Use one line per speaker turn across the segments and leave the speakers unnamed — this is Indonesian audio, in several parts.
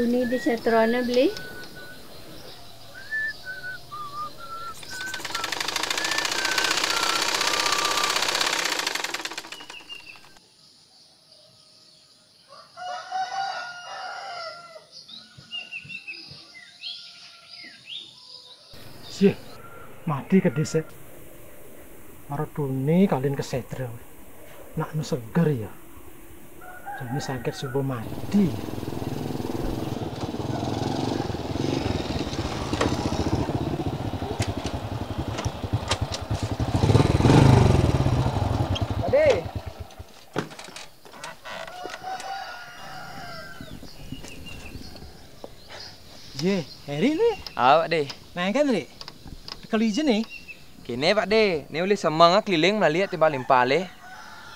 Tu ni dia setrona beli.
Sih, mati ke desa. Karo tuni kalian ke setre. Nak nu seger ya. Jadi sakit subuh mati. Ye, Heri ni.
Ah, Pak De.
Nah kan ni. Kali je ni.
Kini Pak De, ni boleh semang ah keliling melalui timbal limpah le.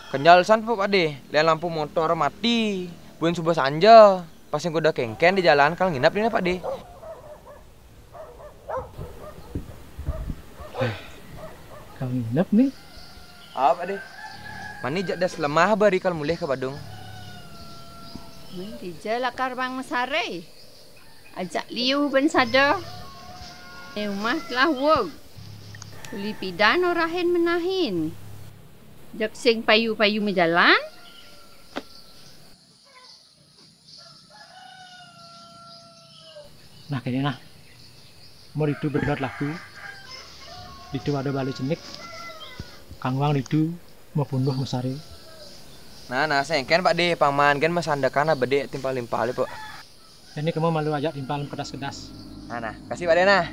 Kenyal san Pak De, lihat lampu motor mati. Buin subuh sanja. Pas yang udah kengken di jalan kalau nginap ni Pak De.
Kau nginep ni.
Ah, Pak De. Mani jak dah selemah bari kalau mulih ke Badung.
Nanti je lah karbang mesare. Ajak liu ben sada. Eh, rumah telah work. Kuli pidan orahin menahin. Jak sing payu-payu menjalan.
Nah kayaknya nah. Mau itu berdot laku. Itu ada balik cenik. Kang Wang itu mau bunuh Mesari.
Nah, nah, sengken Pak De, paman kan mas andakan apa De timpal limpah le, Pak.
Ini kamu malu aja timpal kedas-kedas.
Nah, nah, kasih Pak De nah.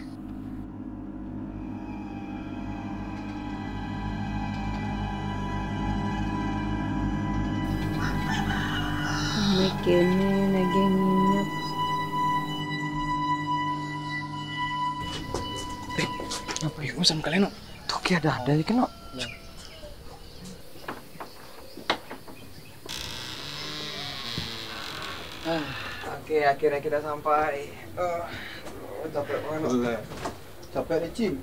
Mikirnya lagi nginep.
Apa ya urusan kalian?
Tuh kayak ada ada kan, Oke, akhirnya kita sampai. Oh, capek banget.
Boleh. Capek ni Cim.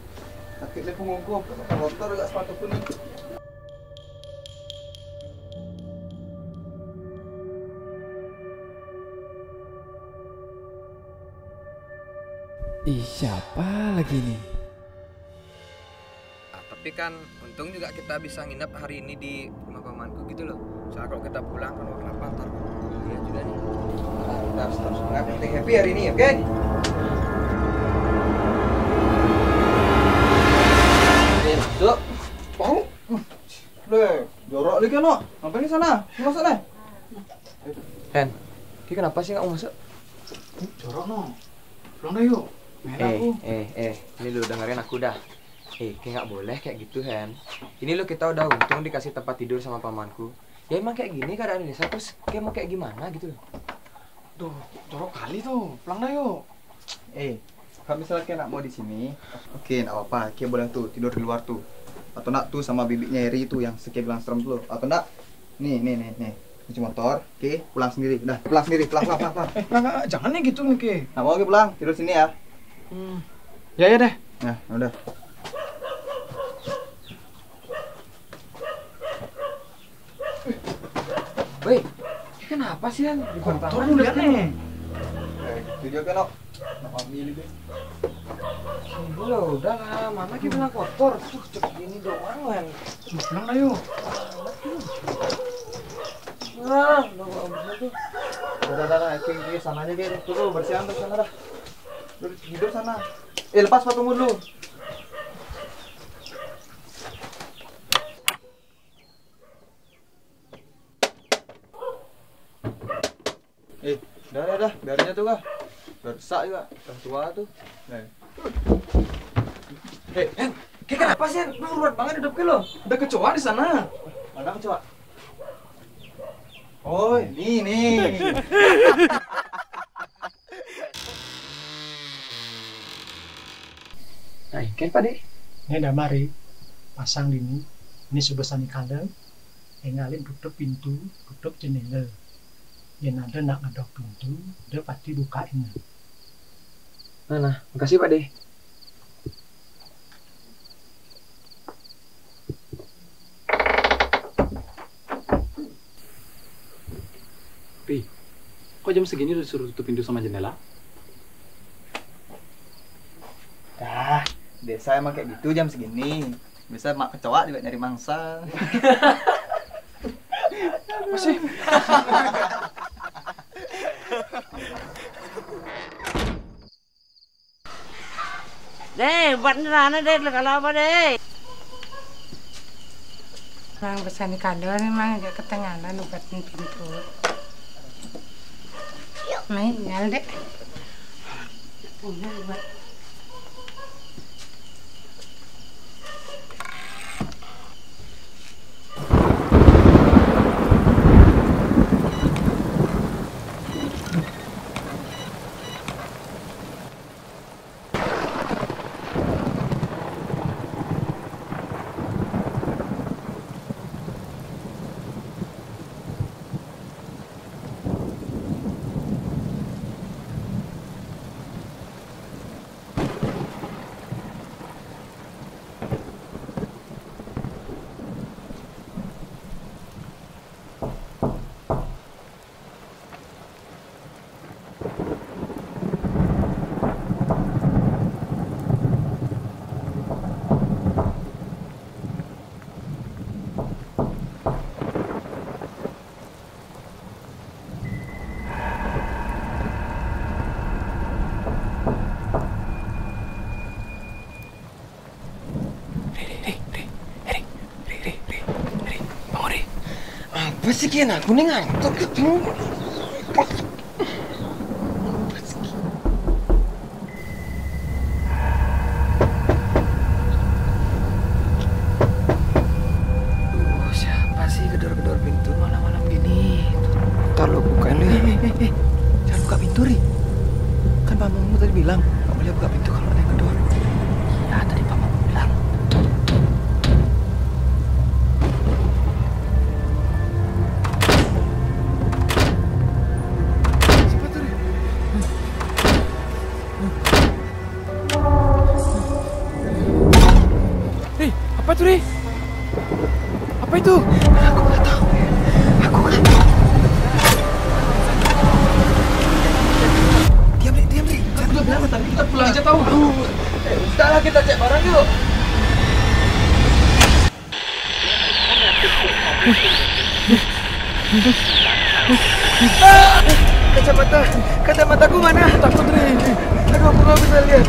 Sakit ni punggung Motor dekat sepatu pun ni.
Ih, siapa lagi nih?
Ah, tapi kan untung juga kita bisa nginep hari ini di rumah pamanku gitu loh. Soalnya kalau kita pulang kan kenapa ntar nih. Harus terus semangat, penting happy hari ini, oke? Masuk.
Bau. Le, jorok lagi kan? Ngapain di sana? Masuk ni.
Hen, Ki kenapa sih nggak mau masuk?
Jorok no. Pulang dah yuk. Merah
Eh,
aku.
eh, eh, ini lu dengerin aku dah. Eh, kayak nggak boleh kayak gitu, Hen. Ini lo kita udah untung dikasih tempat tidur sama pamanku. Ya emang kayak gini keadaan Indonesia terus kayak mau kayak gimana gitu loh.
Tuh, jorok kali tuh. Pulang dah yuk.
Eh, kalau misalnya kau nak mau di sini, okey, nak apa? Kau boleh tu tidur di luar tu. Atau nak tu sama bibiknya Eri tu yang sekali bilang serem tu. Atau nak, nih, nih, nih, nih. Kunci motor, okey, pulang sendiri. Dah, pulang sendiri, pulang, pulang, pulang. pulang.
Eh, nggak, nggak, jangan nih gitu nih, Ki.
Nak mau ke pulang? Tidur sini ya.
Hmm. Ya, ya deh.
Nah, udah.
Woi, kenapa sih Hen?
Kotor lu lihat nih.
Eh, itu dia kan, nak. Nak ambil itu.
Udah, udah lah, mana kita bilang kotor. Tuh, cepet gini doang, Hen.
Tuh, Pulang dah yuk.
Wah, udah bagus tuh.
Udah, udah, udah. Oke, sana aja, Ki. Tuh, bersihan tuh sana dah. Tidur, tidur sana. Eh, lepas sepatumu dulu. Eh, dah, dah, dah. Biarin tuh, kah. Rusak juga. Udah tua tuh. Nah.
Eh, Hen, kayak kenapa sih Hen? Lu ruwet banget hidup ke lo.
Ada kecoa di sana.
Mana kecoa? Oh, ini nih.
Nah, kan Pak.
Ini ada mari. Pasang dini. Ini sebesar kandang. Engalin tutup pintu, tutup jendela. Yang ada nak ngadok pintu, dia pasti bukain.
Nah, nah, makasih Pak De.
Kok jam segini udah disuruh tutup pintu sama jendela?
Dah, desa emang kayak gitu jam segini. Bisa mak kecoa juga nyari mangsa.
Apa
đây vẫn là nó đây là
cả lao vào đây. Mang bữa sáng đi cả đứa đi mang cái
tay ngàn đó lục bật lên pin thử Apa sih kian aku nih ngantuk. Itu, Ri? Apa itu? Aku nggak tahu. Aku nggak tahu. Diam, Ri, diam, Ri. Aku udah bilang tadi kita pulang aja tahu. Eh, udah lah kita cek barang yuk. Ah! Kacamata, kacamataku mana? Takut, Ri. Aduh, aku nggak bisa lihat.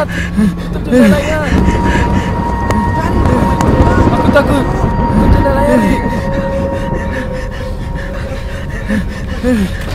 Cepat. Tutup. Aku takut. Tutup.